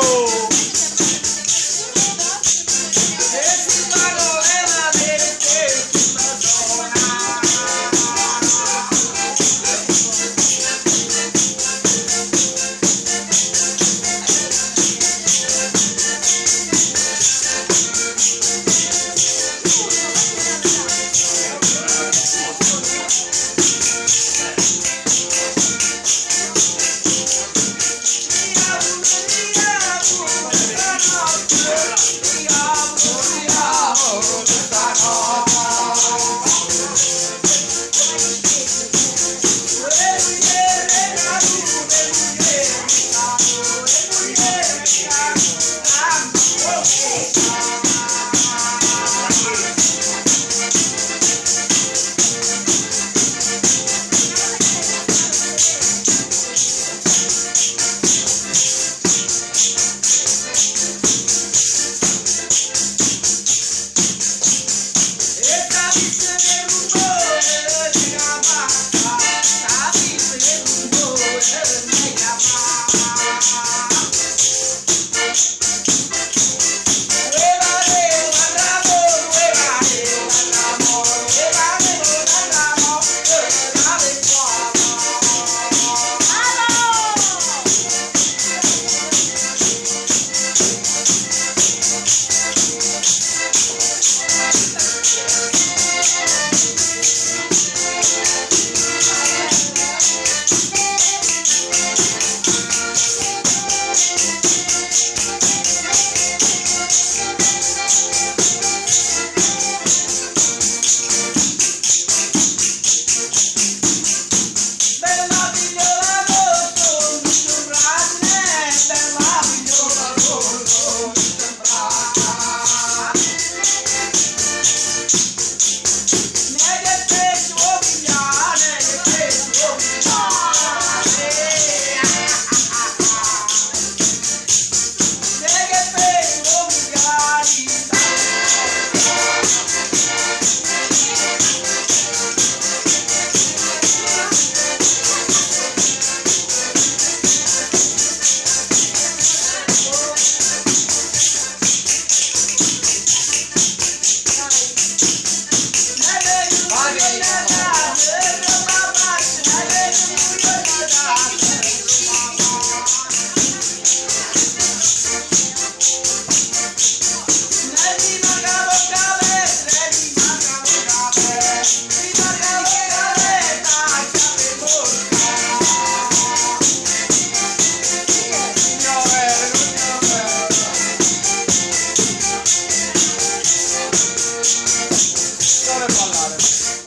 Tira, Olha a palavra.